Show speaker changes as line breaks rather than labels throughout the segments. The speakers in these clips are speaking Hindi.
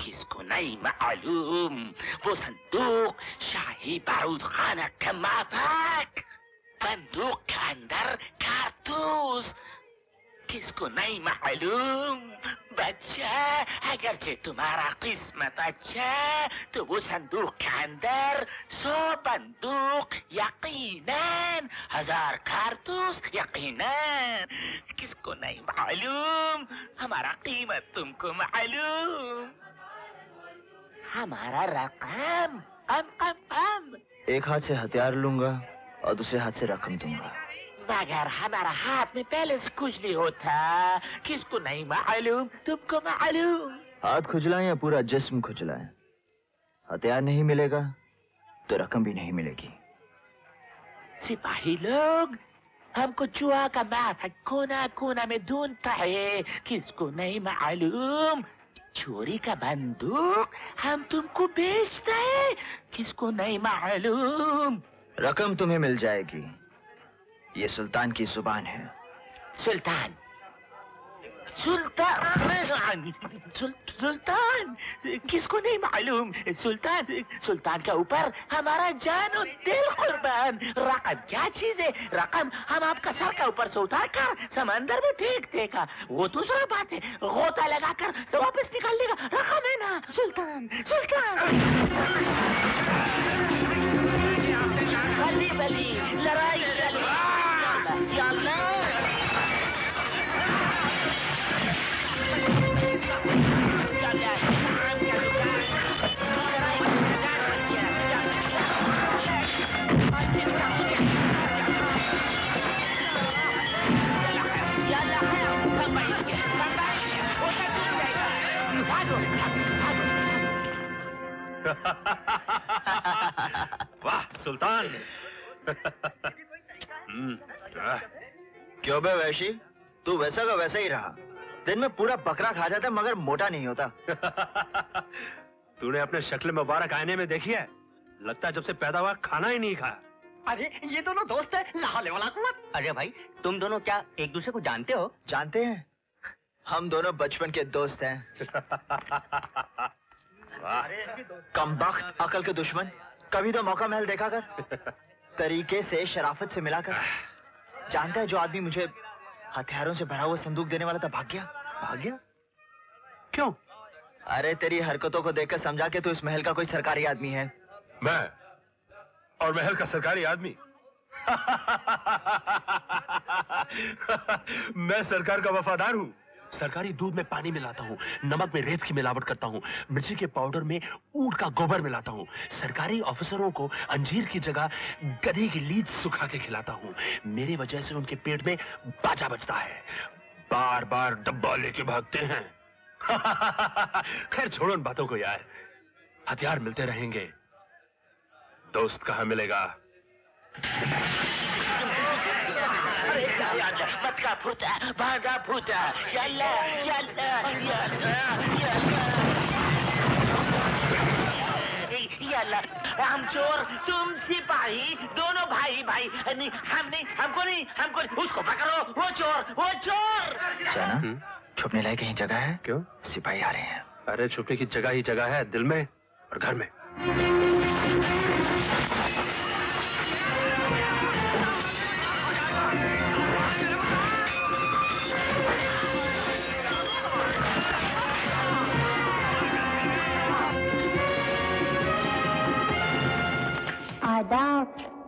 एक अदद संदूक हथियारों से लबरेज हमको मिला किसको नहीं मालूम वो संदूक शाही बारूद खाना का माफक बंदूक के अंदर कारतूस किसको नहीं मालूम बच्चा अगरचे तुम्हारा किस्मत अच्छा तो वो संदूक के अंदर सौ बंदूक यकीनन हज़ार कारतूस यकीनन किसको नहीं मालूम हमारा कीमत तुमको मालूम हमारा रकम। कम कम कम।
एक हाथ से हथियार लूँगा और दूसरे हाथ से रकम दूँगा।
मगर हमारा हाथ में पहले से कुछ नहीं होता। किसको नहीं मालूम? तुमको मालूम?
हाथ खुजलाए या पूरा जिस्म खुजलाए? हथियार नहीं मिलेगा तो रकम भी नहीं मिलेगी।
सिपाही लोग हमको जुआ का माथा कोना कोना में ढूंढता है। किसको नहीं मालूम? चोरी का बंदूक हम तुमको बेचते हैं। किसको नहीं मालूम।
रकम तुम्हें मिल जाएगी। ये सुल्तान की ज़ुबान है।
सुल्तान सुल्तान सुल, सुल्तान किसको नहीं मालूम? सुल्तान सुल्तान के ऊपर हमारा जान और दिल कुर्बान। रकम क्या चीज़ है? रकम हम आपका सर के ऊपर से उतार कर समंदर में फेंक देगा। वो दूसरा बात है गोता लगाकर से वापस निकाल लेगा। रकम है ना? सुल्तान सुल्तान। बली बली लड़ाई
सुल्तान। हम्म,
क्यों? बे वैशी? तू वैसा का वैसा ही रहा। दिन में पूरा बकरा खा जाता मगर मोटा नहीं होता।
तूने अपने शक्ल मुबारक आईने में देखी है? लगता है जब से पैदा हुआ खाना ही नहीं खाया।
अरे ये दोनों दोस्त है लाहौले वाला कुआँ। अरे भाई तुम दोनों क्या एक दूसरे को जानते हो?
जानते हैं। हम दोनों बचपन के दोस्त हैं।
वाह।
कम वक्त अकल के दुश्मन। कभी तो मौका महल देखा कर तरीके से शराफत से मिलाकर। जानता है जो आदमी मुझे हथियारों से भरा हुआ संदूक देने वाला था भाग गया
भाग गया क्यों?
अरे तेरी हरकतों को देखकर समझा के तू इस महल का कोई सरकारी आदमी है।
मैं? और महल का सरकारी आदमी? मैं सरकार का वफादार हूँ। सरकारी दूध में पानी मिलाता हूँ, नमक में रेत की मिलावट करता हूँ, मिर्ची के पाउडर में ऊँट का गोबर मिलाता हूँ, सरकारी ऑफिसरों को अंजीर की जगह गधे की लीद सुखा के खिलाता हूँ। मेरी वजह से उनके पेट में बाजा बजता है। बार बार डब्बा लेके भागते हैं। खैर, छोड़ो उन बातों को यार। हथियार मिलते रहेंगे। दोस्त कहाँ मिलेगा?
हम चोर तुम सिपाही दोनों भाई भाई नहीं हम नहीं हमको नहीं हमको नहीं उसको पकड़ो वो चोर वो चोर
जाना छुपने लायक कहीं जगह है
क्यों
सिपाही आ रहे हैं
अरे छुपने की जगह ही जगह है दिल में और घर में about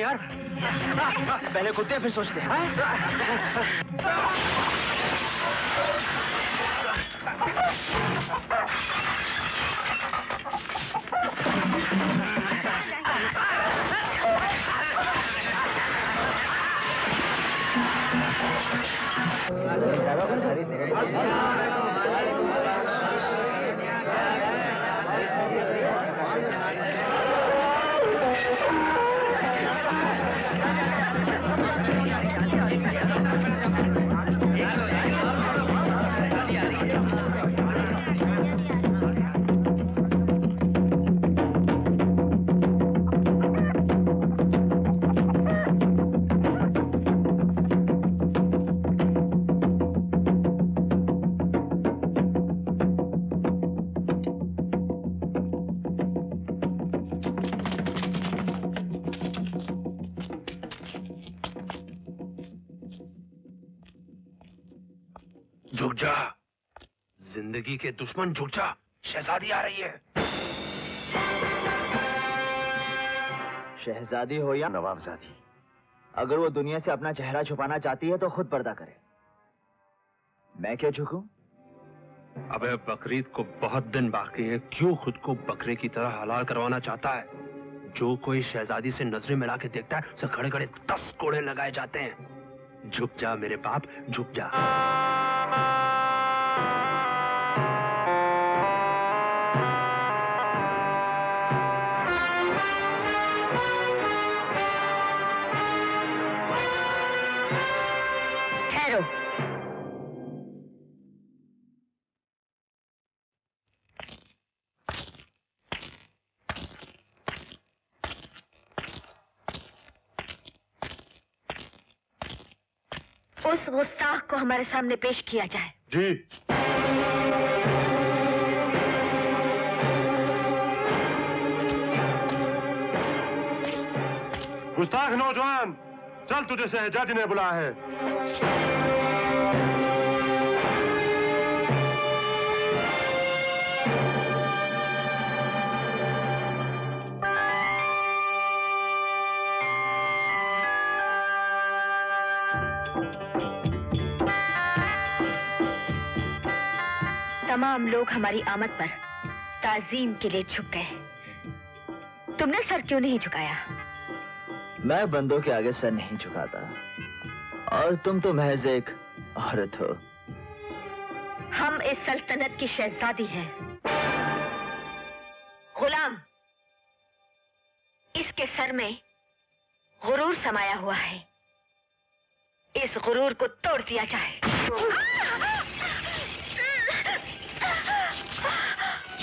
यार? पहले कुत्ते फिर सोचते हैं।
झुक जा। ज़िंदगी के दुश्मन झुक जा। शहजादी आ रही है।
शहजादी हो या
नवाबजादी
अगर वो दुनिया से अपना चेहरा छुपाना चाहती है तो खुद पर्दा करे। मैं क्यों झुकूं?
अबे बकरीद को बहुत दिन बाकी है। क्यों खुद को बकरे की तरह हलाल करवाना चाहता है? जो कोई शहजादी से नज़रें मिला के देखता है उसे खड़े खड़े दस कोड़े लगाए जाते हैं। झुक जा मेरे बाप झुक जा।
Bye. उस गुस्ताख को हमारे सामने पेश किया जाए।
जी।
गुस्ताख नौजवान, चल तुझे सहजादी ने बुलाया है।
तमाम लोग हमारी आमद पर ताजीम के लिए झुक गए। तुमने सर क्यों नहीं झुकाया?
मैं बंदों के आगे सर नहीं झुकाता। और तुम तो महज एक औरत हो।
हम इस सल्तनत की शहजादी हैं। गुलाम इसके सर में गुरूर समाया हुआ है। इस गुरूर को तोड़ दिया जाए।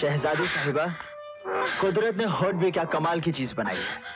शहजादी साहिबा कुदरत ने होट भी क्या कमाल की चीज़ बनाई है।